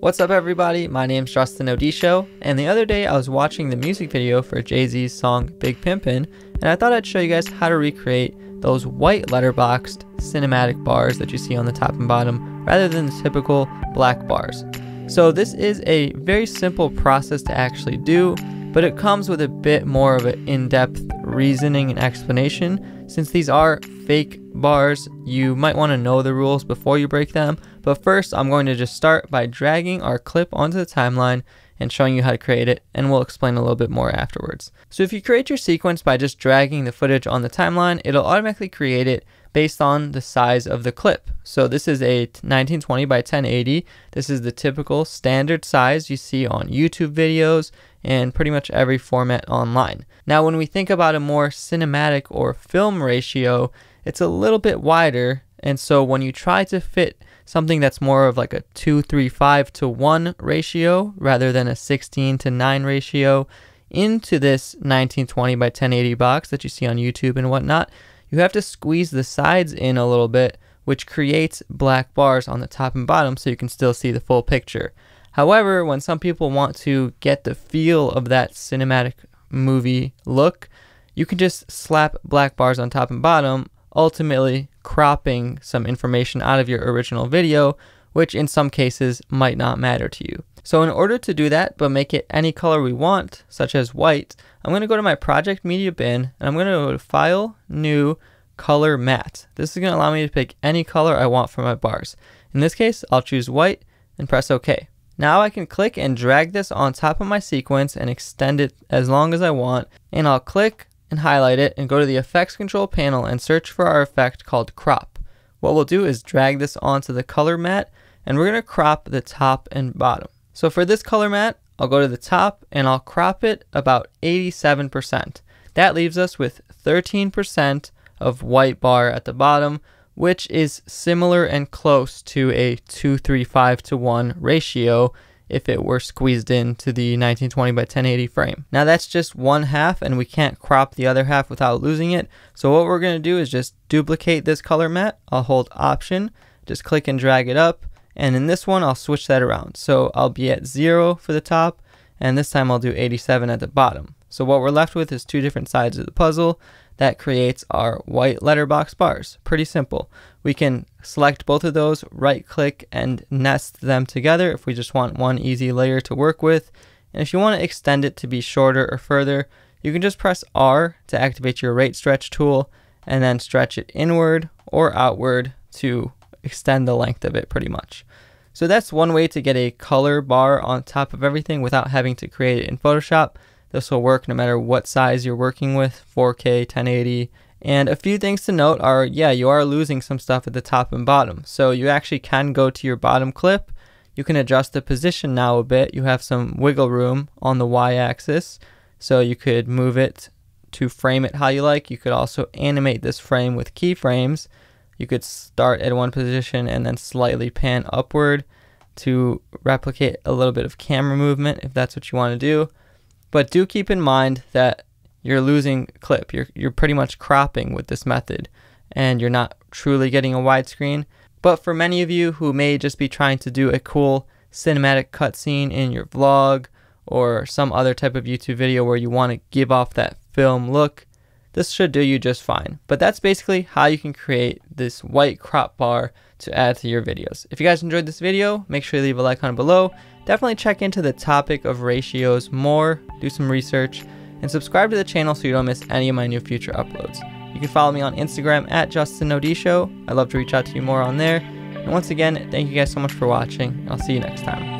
What's up everybody, my name's Justin Odisho, and the other day I was watching the music video for Jay-Z's song Big Pimpin', and I thought I'd show you guys how to recreate those white letterboxed cinematic bars that you see on the top and bottom, rather than the typical black bars. So this is a very simple process to actually do, but it comes with a bit more of an in-depth reasoning and explanation. Since these are fake bars, you might want to know the rules before you break them, but first I'm going to just start by dragging our clip onto the timeline and showing you how to create it, and we'll explain a little bit more afterwards. So if you create your sequence by just dragging the footage on the timeline, it'll automatically create it based on the size of the clip. So this is a 1920 by 1080. This is the typical standard size you see on YouTube videos and pretty much every format online. Now when we think about a more cinematic or film ratio, it's a little bit wider and so when you try to fit something that's more of like a 2 3 5 to 1 ratio rather than a 16 to 9 ratio into this 1920 by 1080 box that you see on YouTube and whatnot, you have to squeeze the sides in a little bit, which creates black bars on the top and bottom so you can still see the full picture. However, when some people want to get the feel of that cinematic movie look, you can just slap black bars on top and bottom, ultimately cropping some information out of your original video, which in some cases might not matter to you. So in order to do that, but make it any color we want, such as white, I'm going to go to my project media bin and I'm going to go to file, new, color matte. This is going to allow me to pick any color I want for my bars. In this case, I'll choose white and press OK. Now I can click and drag this on top of my sequence and extend it as long as I want. And I'll click and highlight it and go to the effects control panel and search for our effect called crop. What we'll do is drag this onto the color matte and we're going to crop the top and bottom. So for this color matte, I'll go to the top and I'll crop it about 87%. That leaves us with 13% of white bar at the bottom, which is similar and close to a 235 to 1 ratio if it were squeezed into the 1920 by 1080 frame. Now that's just one half and we can't crop the other half without losing it. So what we're going to do is just duplicate this color matte. I'll hold option, just click and drag it up and in this one, I'll switch that around. So I'll be at zero for the top, and this time I'll do 87 at the bottom. So what we're left with is two different sides of the puzzle. That creates our white letterbox bars. Pretty simple. We can select both of those, right click and nest them together if we just want one easy layer to work with. And if you want to extend it to be shorter or further, you can just press R to activate your rate stretch tool and then stretch it inward or outward to extend the length of it pretty much. So that's one way to get a color bar on top of everything without having to create it in Photoshop. This will work no matter what size you're working with, 4K, 1080. And a few things to note are, yeah, you are losing some stuff at the top and bottom. So you actually can go to your bottom clip. You can adjust the position now a bit. You have some wiggle room on the y-axis. So you could move it to frame it how you like. You could also animate this frame with keyframes you could start at one position and then slightly pan upward to replicate a little bit of camera movement if that's what you want to do. But do keep in mind that you're losing clip. You're, you're pretty much cropping with this method and you're not truly getting a widescreen. But for many of you who may just be trying to do a cool cinematic cutscene in your vlog or some other type of YouTube video where you want to give off that film look, this should do you just fine. But that's basically how you can create this white crop bar to add to your videos. If you guys enjoyed this video, make sure you leave a like on below. Definitely check into the topic of ratios more, do some research, and subscribe to the channel so you don't miss any of my new future uploads. You can follow me on Instagram at Justin Odisho. I'd love to reach out to you more on there. And once again, thank you guys so much for watching. I'll see you next time.